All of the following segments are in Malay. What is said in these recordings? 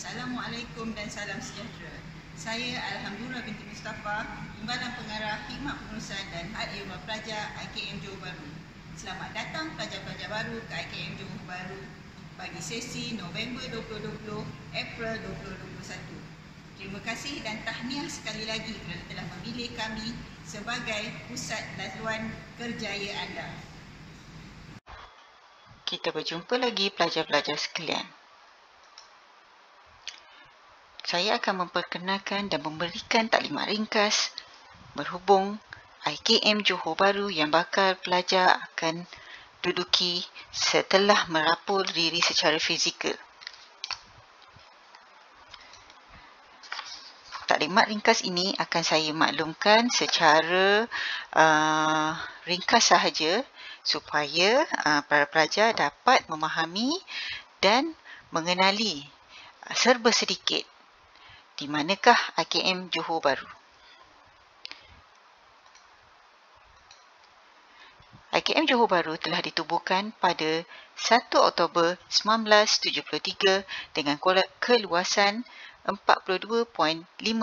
Assalamualaikum dan salam sejahtera. Saya Alhamdulillah binti Mustafa, Timbalan Pengarah Hikmat Pengurusan dan Had Ehwal Pelajar IKM Johor Bahru. Selamat datang pelajar-pelajar baru ke IKM Johor Bahru bagi sesi November 2020, April 2021. Terima kasih dan tahniah sekali lagi kerana telah memilih kami sebagai pusat laluan kerjaya anda. Kita berjumpa lagi pelajar-pelajar sekalian. Saya akan memperkenalkan dan memberikan taklimat ringkas berhubung IKM Johor Bahru yang bakal pelajar akan duduki setelah merapul diri secara fizikal. Taklimat ringkas ini akan saya maklumkan secara uh, ringkas sahaja supaya uh, para pelajar dapat memahami dan mengenali serba sedikit di manakah IKM Johor Bahru. IKM Johor Bahru telah ditubuhkan pada 1 Oktober 1973 dengan keluasan 42.5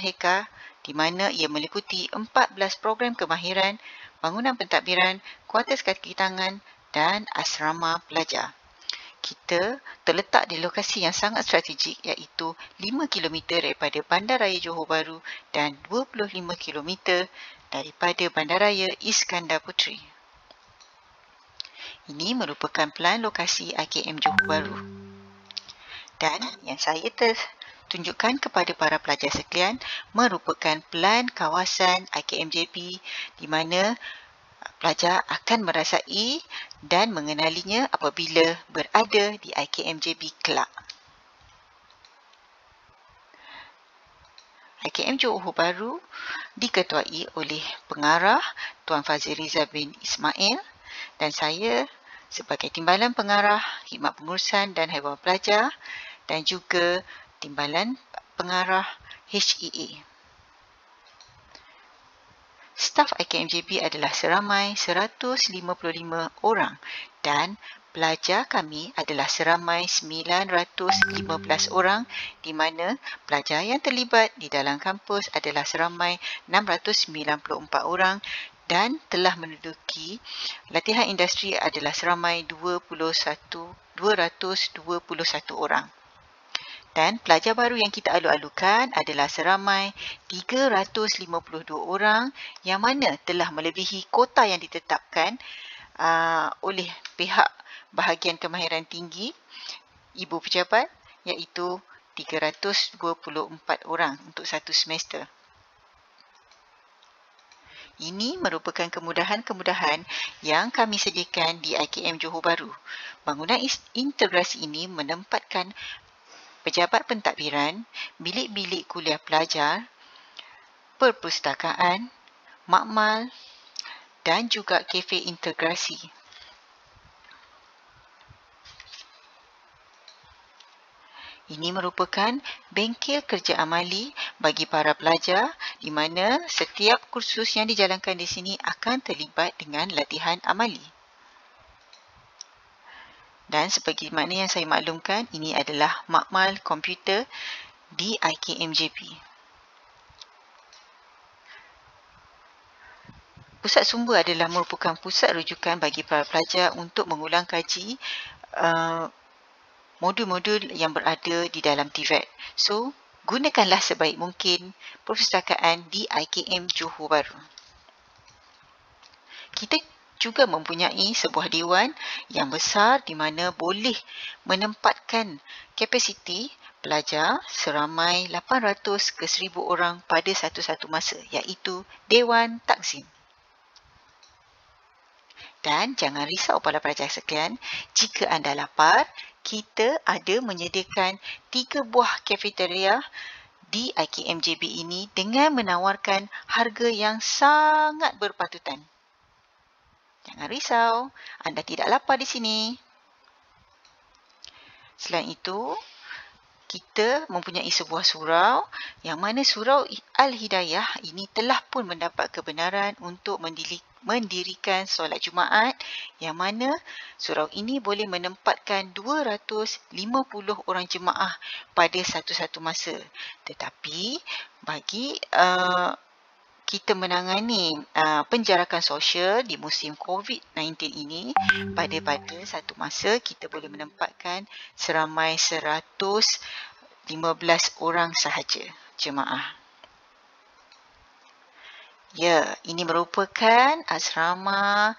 hektar di mana ia meliputi 14 program kemahiran, bangunan pentadbiran, kuartus kaki tangan dan asrama pelajar kita terletak di lokasi yang sangat strategik iaitu 5 km daripada Bandaraya Johor Bahru dan 25 km daripada Bandaraya Iskandar Puteri. Ini merupakan plan lokasi IKM Johor Bahru. Dan yang saya tunjukkan kepada para pelajar sekalian merupakan plan kawasan IKMJP di mana pelajar akan merasai dan mengenalinya apabila berada di IKMJB Kelab. IKM Johor Bahru diketuai oleh pengarah Tuan Fazil Riza bin Ismail dan saya sebagai timbalan pengarah khidmat pengurusan dan haiwan pelajar dan juga timbalan pengarah HEA. Staf IKMJB adalah seramai 155 orang dan pelajar kami adalah seramai 915 orang di mana pelajar yang terlibat di dalam kampus adalah seramai 694 orang dan telah menduduki latihan industri adalah seramai 21 221 orang dan pelajar baru yang kita alu-alukan adalah seramai 352 orang yang mana telah melebihi kota yang ditetapkan uh, oleh pihak bahagian kemahiran tinggi ibu pejabat iaitu 324 orang untuk satu semester. Ini merupakan kemudahan-kemudahan yang kami sediakan di IKM Johor Bahru. Bangunan integrasi ini menempatkan pejabat pentadbiran, bilik-bilik kuliah pelajar, perpustakaan, makmal dan juga kafe integrasi. Ini merupakan bengkel kerja amali bagi para pelajar di mana setiap kursus yang dijalankan di sini akan terlibat dengan latihan amali. Dan seperti mana yang saya maklumkan, ini adalah makmal komputer di IKMJP. Pusat sumber adalah merupakan pusat rujukan bagi para pelajar untuk mengulang kaji uh, modul-modul yang berada di dalam TVET. So, gunakanlah sebaik mungkin perpustakaan di IKM Johor Bahru. Kita juga mempunyai sebuah dewan yang besar di mana boleh menempatkan kapasiti pelajar seramai 800 ke 1000 orang pada satu-satu masa iaitu Dewan Takzim. Dan jangan risau para pelajar sekalian, jika anda lapar, kita ada menyediakan tiga buah kafeteria di IKMJB ini dengan menawarkan harga yang sangat berpatutan. Jangan risau, anda tidak lapar di sini. Selain itu, kita mempunyai sebuah surau yang mana surau Al-Hidayah ini telah pun mendapat kebenaran untuk mendirikan solat Jumaat yang mana surau ini boleh menempatkan 250 orang jemaah pada satu-satu masa. Tetapi bagi uh, kita menangani uh, penjarakan sosial di musim COVID-19 ini pada-pada satu masa kita boleh menempatkan seramai 115 orang sahaja jemaah. Ya, ini merupakan asrama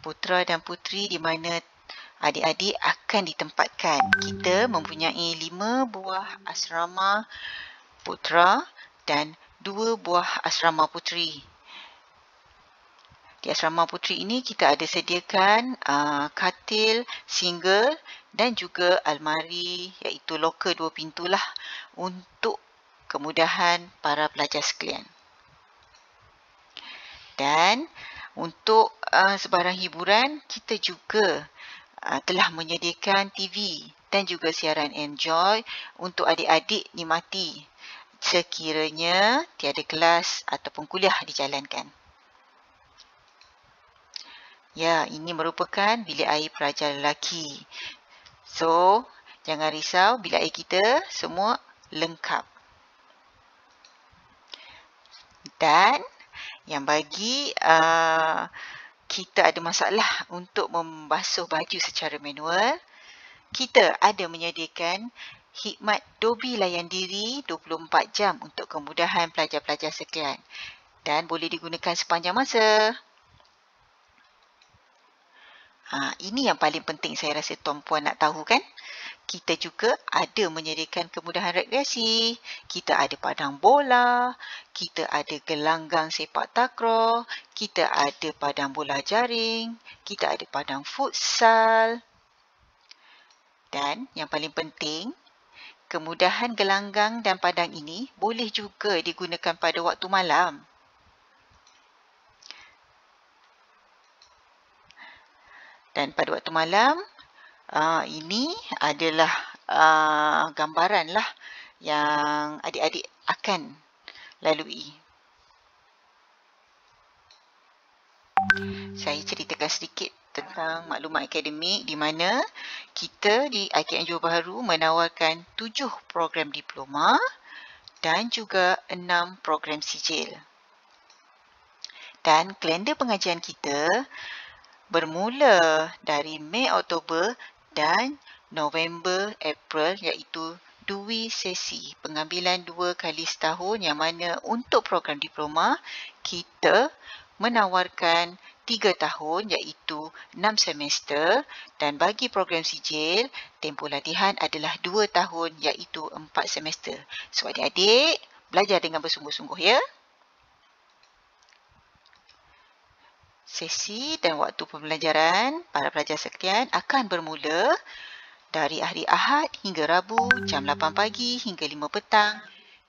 putra dan putri di mana adik-adik akan ditempatkan. Kita mempunyai lima buah asrama putra dan dua buah asrama putri. Di asrama putri ini kita ada sediakan uh, katil single dan juga almari iaitu loker dua pintu lah untuk kemudahan para pelajar sekalian. Dan untuk uh, sebarang hiburan, kita juga uh, telah menyediakan TV dan juga siaran Enjoy untuk adik-adik nikmati sekiranya tiada kelas ataupun kuliah dijalankan. Ya, ini merupakan bilik air pelajar lelaki. So, jangan risau, bilik air kita semua lengkap. Dan yang bagi uh, kita ada masalah untuk membasuh baju secara manual, kita ada menyediakan hikmat Dobi layan diri 24 jam untuk kemudahan pelajar-pelajar sekalian dan boleh digunakan sepanjang masa. Ha, ini yang paling penting saya rasa tuan-puan nak tahu kan? kita juga ada menyediakan kemudahan rekreasi. Kita ada padang bola, kita ada gelanggang sepak takraw, kita ada padang bola jaring, kita ada padang futsal. Dan yang paling penting, kemudahan gelanggang dan padang ini boleh juga digunakan pada waktu malam. Dan pada waktu malam, uh, ini adalah uh, gambaran lah yang adik-adik akan lalui. Saya ceritakan sedikit tentang maklumat akademik di mana kita di IKN Johor Bahru menawarkan tujuh program diploma dan juga enam program sijil. Dan kalender pengajian kita bermula dari Mei Oktober dan November April iaitu dua sesi pengambilan dua kali setahun yang mana untuk program diploma kita menawarkan tiga tahun iaitu enam semester dan bagi program sijil tempoh latihan adalah dua tahun iaitu empat semester. So adik-adik belajar dengan bersungguh-sungguh ya. Sesi dan waktu pembelajaran para pelajar sekalian akan bermula dari hari Ahad hingga Rabu jam 8 pagi hingga 5 petang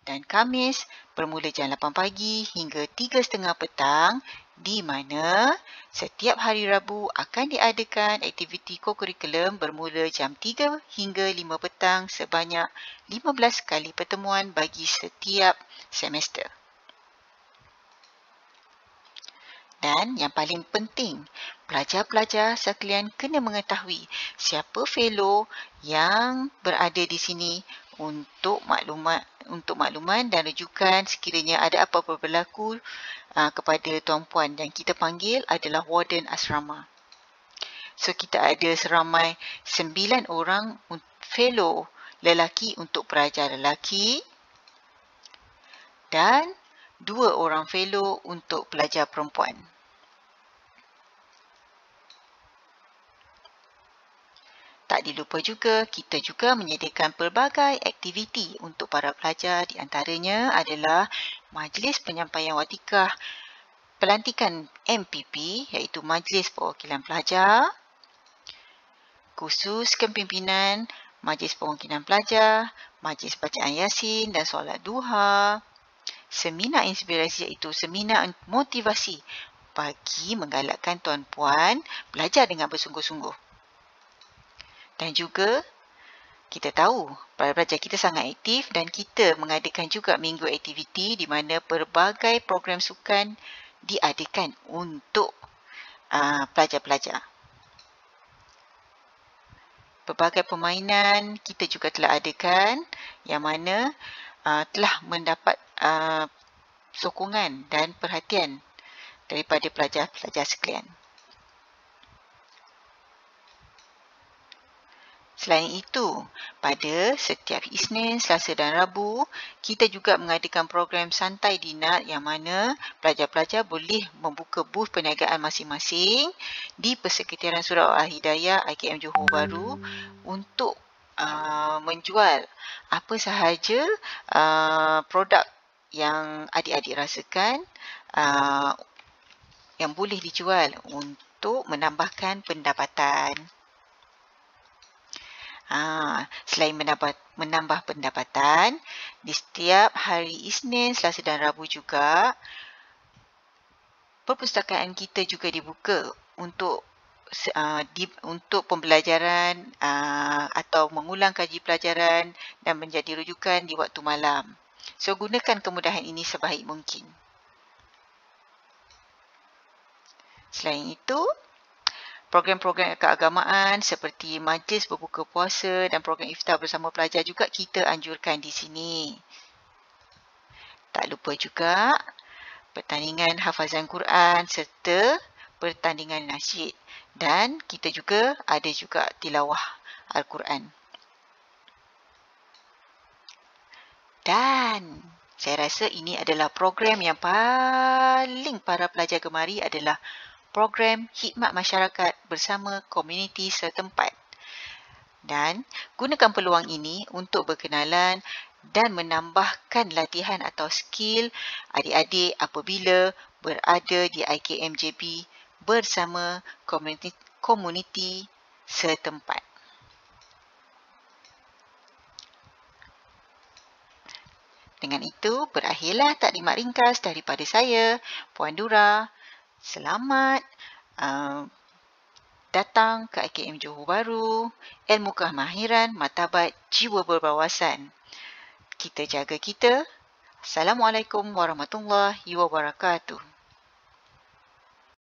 dan Kamis bermula jam 8 pagi hingga 3.30 petang di mana setiap hari Rabu akan diadakan aktiviti kokurikulum bermula jam 3 hingga 5 petang sebanyak 15 kali pertemuan bagi setiap semester. Dan yang paling penting, pelajar-pelajar sekalian kena mengetahui siapa fellow yang berada di sini untuk maklumat untuk makluman dan rujukan sekiranya ada apa-apa berlaku uh, kepada tuan-puan yang kita panggil adalah warden asrama. So kita ada seramai sembilan orang fellow lelaki untuk pelajar lelaki dan dua orang fellow untuk pelajar perempuan. Tak dilupa juga, kita juga menyediakan pelbagai aktiviti untuk para pelajar. Di antaranya adalah Majlis Penyampaian Watikah Pelantikan MPP iaitu Majlis Perwakilan Pelajar, khusus kepimpinan Majlis Perwakilan Pelajar, Majlis Bacaan Yasin dan Solat Duha, seminar inspirasi iaitu seminar motivasi bagi menggalakkan tuan-puan belajar dengan bersungguh-sungguh. Dan juga kita tahu para pelajar kita sangat aktif dan kita mengadakan juga minggu aktiviti di mana pelbagai program sukan diadakan untuk uh, pelajar-pelajar. Pelbagai permainan kita juga telah adakan yang mana uh, telah mendapat uh, sokongan dan perhatian daripada pelajar-pelajar sekalian. Selain itu, pada setiap Isnin, Selasa dan Rabu, kita juga mengadakan program santai dinat yang mana pelajar-pelajar boleh membuka booth perniagaan masing-masing di Persekretarian Surau Al-Hidayah IKM Johor Bahru untuk uh, menjual apa sahaja uh, produk yang adik-adik rasakan uh, yang boleh dijual untuk menambahkan pendapatan. Ha, selain mendapat, menambah pendapatan, di setiap hari Isnin, Selasa dan Rabu juga, perpustakaan kita juga dibuka untuk uh, di, untuk pembelajaran uh, atau mengulang kaji pelajaran dan menjadi rujukan di waktu malam. So, gunakan kemudahan ini sebaik mungkin. Selain itu, program-program keagamaan seperti majlis berbuka puasa dan program iftar bersama pelajar juga kita anjurkan di sini. Tak lupa juga pertandingan hafazan Quran serta pertandingan nasyid dan kita juga ada juga tilawah Al-Quran. Dan saya rasa ini adalah program yang paling para pelajar gemari adalah program khidmat masyarakat bersama komuniti setempat. Dan gunakan peluang ini untuk berkenalan dan menambahkan latihan atau skill adik-adik apabila berada di IKMJB bersama komuniti, komuniti setempat. Dengan itu, berakhirlah taklimat ringkas daripada saya, Puan Dura. Selamat uh, datang ke IKM Johor Bahru, ilmu kemahiran, matabat, jiwa berbawasan. Kita jaga kita. Assalamualaikum warahmatullahi wabarakatuh.